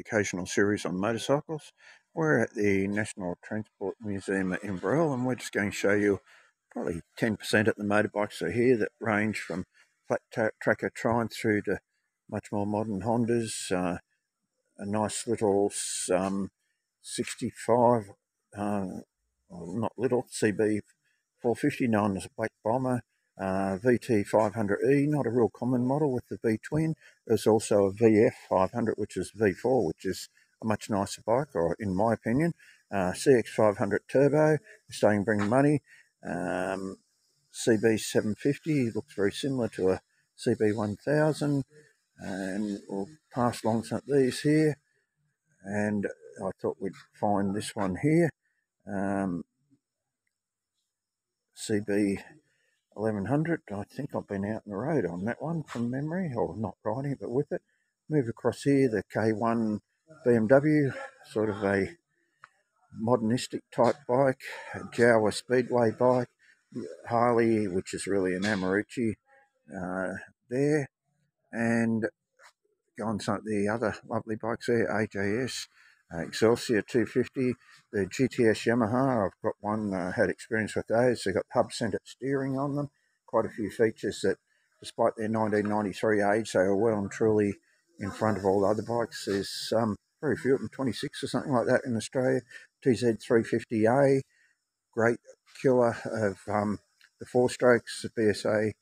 occasional series on motorcycles. We're at the National Transport Museum at Inverell and we're just going to show you probably 10% of the motorbikes are here that range from flat tracker Triumph through to much more modern Hondas. Uh, a nice little um, 65, uh, well, not little, CB 450 known as a black bomber. Uh, VT 500E, not a real common model with the V twin. There's also a VF 500, which is V4, which is a much nicer bike, or in my opinion. Uh, CX 500 Turbo, staying bring money. Um, CB 750 looks very similar to a CB 1000, and we'll pass along some of these here. And I thought we'd find this one here. Um, CB 1100. I think I've been out in the road on that one from memory, or not riding it, but with it. Move across here, the K1 BMW, sort of a modernistic type bike, a Jawa Speedway bike, Harley, which is really an Aermacchi uh, there, and go on some of the other lovely bikes there, AJS, uh, Excelsior 250, the GTS Yamaha, I've got one, uh, had experience with those, they've got hub-centered steering on them, quite a few features that, despite their 1993 age, they are well and truly in front of all the other bikes. There's um, very few of them, 26 or something like that in Australia. TZ350A, great killer of um, the four strokes, the BSA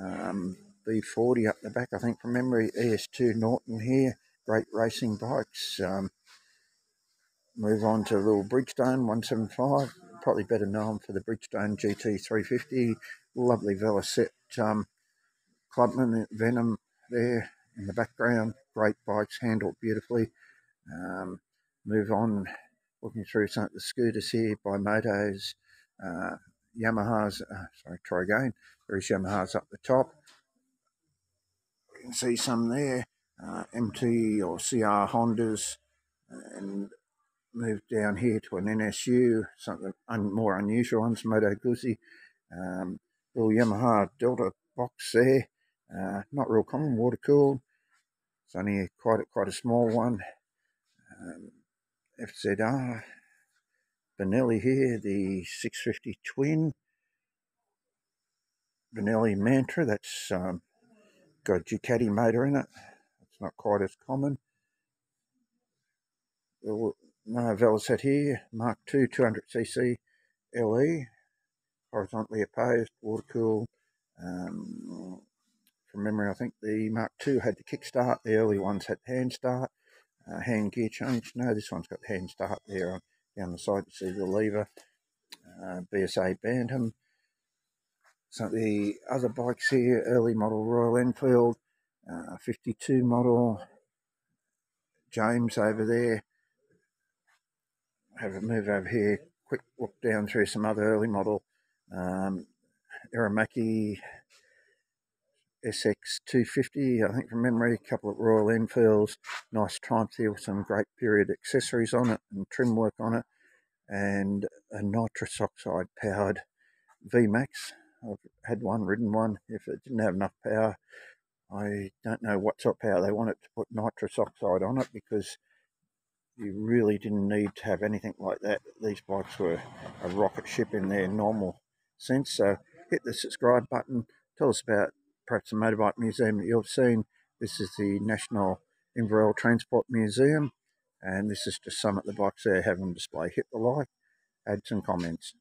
um, B40 up the back, I think from memory, ES2 Norton here, great racing bikes. Um, move on to a little Bridgestone 175, probably better known for the Bridgestone GT350, lovely Velocette um, Clubman Venom there in the background, great bikes, handled beautifully. Um, move on, looking through some of the scooters here by Motos, uh, Yamahas, uh, sorry, try again, there's Yamahas up the top. You can see some there, uh, MT or CR Hondas, and move down here to an NSU, something un more unusual ones, Moto Guzzi, um, little Yamaha Delta box there, uh, not real common, water cooled. It's only quite a, quite a small one. Um, FZR Benelli here, the 650 twin. Benelli Mantra, that's um, got a Ducati motor in it. It's not quite as common. No Velocette here, Mark II 200cc LE, horizontally opposed, water cooled. Um, from memory, I think the Mark II had the kickstart, the early ones had hand start uh, hand gear change. No, this one's got the hand start there on, down the side. You see the lever. Uh, BSA Bantam. So the other bikes here, early model Royal Enfield, uh, 52 model, James over there. Have a move over here, quick look down through some other early model um, Aermacchi SX250, I think from memory, a couple of Royal Enfields, nice Triumph there with some great period accessories on it and trim work on it, and a nitrous oxide powered VMAX. I've had one, ridden one. If it didn't have enough power, I don't know what sort of power they wanted to put nitrous oxide on it because you really didn't need to have anything like that. These bikes were a rocket ship in their normal sense. So hit the subscribe button. Tell us about perhaps a motorbike museum that you've seen. This is the National Inverell Transport Museum, and this is just some of the bikes they have on display. Hit the like, add some comments.